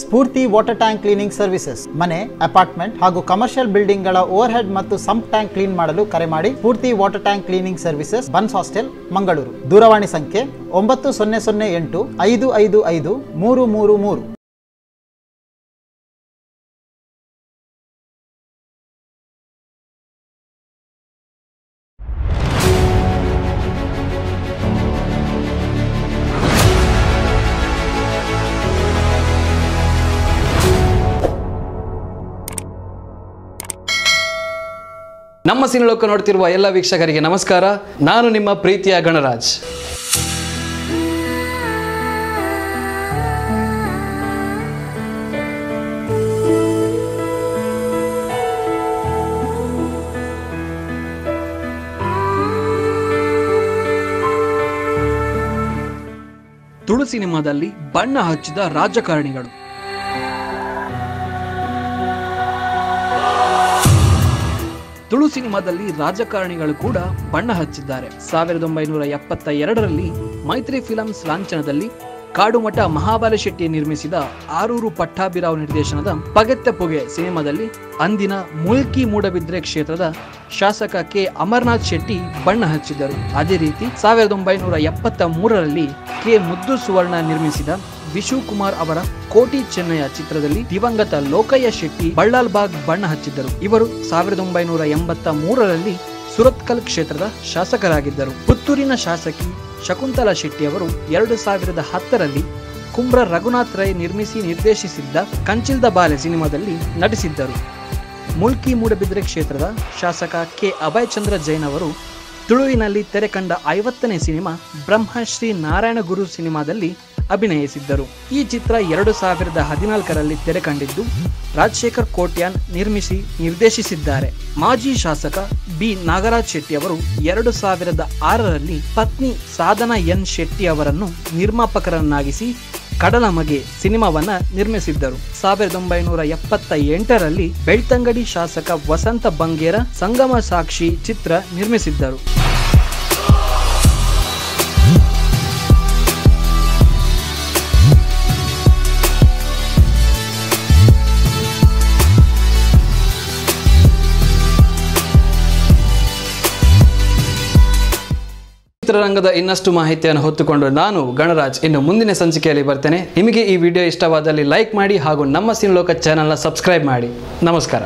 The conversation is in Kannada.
Spoorthi water tank cleaning services, ಮನೆ, ಅಪಾರ್ಟ್ಮೆಂಟ್ ಹಾಗೂ ಕಮರ್ಷಿಯಲ್ ಬಿಲ್ಡಿಂಗ್ಗಳ ಓವರ್ ಹೆಡ್ ಮತ್ತು ಸಂಪ್ ಟ್ಯಾಂಕ್ ಕ್ಲೀನ್ ಮಾಡಲು ಕರೆ ಮಾಡಿ Spoorthi water tank cleaning services, Bunts hostel, Mangaluru. ದೂರವಾಣಿ ಸಂಖ್ಯೆ ಒಂಬತ್ತು ಸೊನ್ನೆ ಸೊನ್ನೆ ಎಂಟು ಐದು ಐದು ಐದು ಮೂರು ಮೂರು ಮೂರು. ನಮ್ಮ ಸಿನಿಲೋಕ ನೋಡ್ತಿರುವ ಎಲ್ಲ ವೀಕ್ಷಕರಿಗೆ ನಮಸ್ಕಾರ. ನಾನು ನಿಮ್ಮ ಪ್ರೀತಿಯ ಗಣರಾಜ್. ತುಳು ಸಿನಿಮಾದಲ್ಲಿ ಬಣ್ಣ ಹಚ್ಚಿದ ರಾಜಕಾರಣಿಗಳು. ತುಳು ಸಿನಿಮಾದಲ್ಲಿ ರಾಜಕಾರಣಿಗಳು ಕೂಡ ಬಣ್ಣ ಹಚ್ಚಿದ್ದಾರೆ. ಸಾವಿರದ ಒಂಬೈನೂರ ಎಪ್ಪತ್ತ ಎರಡರಲ್ಲಿ ಮೈತ್ರಿ ಫಿಲಮ್ಸ್ ಲಾಂಛನದಲ್ಲಿ ಕಾಡುಮಠ ಮಹಾಬಾಲ ಶೆಟ್ಟಿ ನಿರ್ಮಿಸಿದ ಆರೂರು ಪಟ್ಟಾಭಿರಾವ್ ನಿರ್ದೇಶನದ ಪಗೆತ್ತ ಪೊಗೆ ಸಿನಿಮಾದಲ್ಲಿ ಅಂದಿನ ಮುಲ್ಕಿ ಮೂಡಬಿದ್ರೆ ಕ್ಷೇತ್ರದ ಶಾಸಕ ಕೆ. ಅಮರನಾಥ್ ಶೆಟ್ಟಿ ಬಣ್ಣ ಹಚ್ಚಿದ್ದರು. ಅದೇ ರೀತಿ ಸಾವಿರದ ಒಂಬೈನೂರ ಎಪ್ಪತ್ತ ಮೂರರಲ್ಲಿ ಕೆ. ಮುದ್ದು ಸುವರ್ಣ ನಿರ್ಮಿಸಿದ ವಿಶು ಕುಮಾರ್ ಅವರ ಕೋಟಿ ಚೆನ್ನಯ ಚಿತ್ರದಲ್ಲಿ ದಿವಂಗತ ಲೋಕಯ್ಯ ಶೆಟ್ಟಿ ಬಳ್ಳಾಲ್ ಬಾಗ್ ಬಣ್ಣ ಹಚ್ಚಿದ್ದರು. ಇವರು ಸಾವಿರದ ಒಂಬೈನೂರ ಎಂಬತ್ತ ಮೂರರಲ್ಲಿ ಸುರತ್ಕಲ್ ಕ್ಷೇತ್ರದ ಶಾಸಕರಾಗಿದ್ದರು. ಪುತ್ತೂರಿನ ಶಾಸಕಿ ಶಕುಂತಲಾ ಶೆಟ್ಟಿ ಅವರು ಎರಡು ಸಾವಿರದ ಹತ್ತರಲ್ಲಿ ಕುಂಬ್ರ ರಘುನಾಥ್ ರೈ ನಿರ್ಮಿಸಿ ನಿರ್ದೇಶಿಸಿದ್ದ ಕಂಚಿಲ್ದ ಬಾಲೆ ಸಿನಿಮಾದಲ್ಲಿ ನಟಿಸಿದ್ದರು. ಮುಲ್ಕಿ ಮೂಡಬಿದ್ರೆ ಕ್ಷೇತ್ರದ ಶಾಸಕ ಕೆ. ಅಭಯಚಂದ್ರ ಜೈನ್ ಅವರು ತುಳುವಿನಲ್ಲಿ ತೆರೆ ಕಂಡ ಐವತ್ತನೇ ಸಿನಿಮಾ ಬ್ರಹ್ಮಶ್ರೀ ನಾರಾಯಣ ಗುರು ಸಿನಿಮಾದಲ್ಲಿ ಅಭಿನಯಿಸಿದ್ದರು. ಈ ಚಿತ್ರ ಎರಡು ಸಾವಿರದ ಹದಿನಾಲ್ಕರಲ್ಲಿ ತೆರೆ ಕಂಡಿದ್ದು ರಾಜಶೇಖರ್ ಕೋಟ್ಯಾನ್ ನಿರ್ಮಿಸಿ, ನಿರ್ದೇಶಿಸಿದ್ದಾರೆ. ಮಾಜಿ ಶಾಸಕ ಬಿ. ನಾಗರಾಜ್ ಶೆಟ್ಟಿ ಅವರು ಎರಡು ಸಾವಿರದ ಆರರಲ್ಲಿ ಪತ್ನಿ ಸಾಧನಾ ಎನ್ ಶೆಟ್ಟಿ ಅವರನ್ನು ನಿರ್ಮಾಪಕರನ್ನಾಗಿಸಿ ಕಡಲಮಗೆ ಸಿನಿಮಾವನ್ನ ನಿರ್ಮಿಸಿದ್ದರು. ಸಾವಿರದ ಒಂಬೈನೂರ ಎಪ್ಪತ್ತ ಎಂಟರಲ್ಲಿ ಬೆಳ್ತಂಗಡಿ ಶಾಸಕ ವಸಂತ ಬಂಗೇರ ಸಂಗಮ ಸಾಕ್ಷಿ ಚಿತ್ರ ನಿರ್ಮಿಸಿದ್ದರು. ಚಿತ್ರರಂಗದ ಇನ್ನಷ್ಟು ಮಾಹಿತಿಯನ್ನು ಹೊತ್ತುಕೊಂಡು ನಾನು ಗಣರಾಜ್ ಇನ್ನು ಮುಂದಿನ ಸಂಚಿಕೆಯಲ್ಲಿ ಬರ್ತೇನೆ. ನಿಮಗೆ ಈ ವಿಡಿಯೋ ಇಷ್ಟವಾದಲ್ಲಿ ಲೈಕ್ ಮಾಡಿ ಹಾಗೂ ನಮ್ಮ ಸಿನಿಲೋಕ ಚಾನಲ್ನ ಸಬ್ಸ್ಕ್ರೈಬ್ ಮಾಡಿ. ನಮಸ್ಕಾರ.